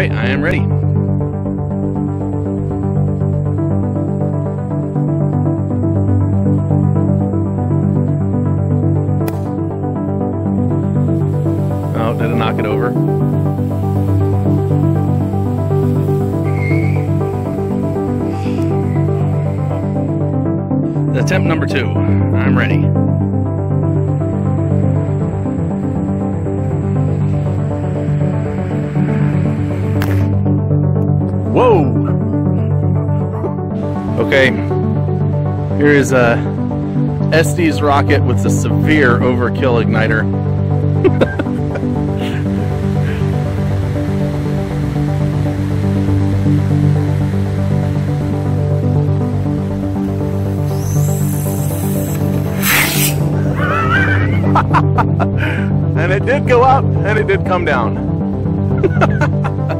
right, I am ready. Oh, did it knock it over? Attempt number two. I'm ready. Whoa! Okay, here is a Estes rocket with a severe overkill igniter. and it did go up and it did come down.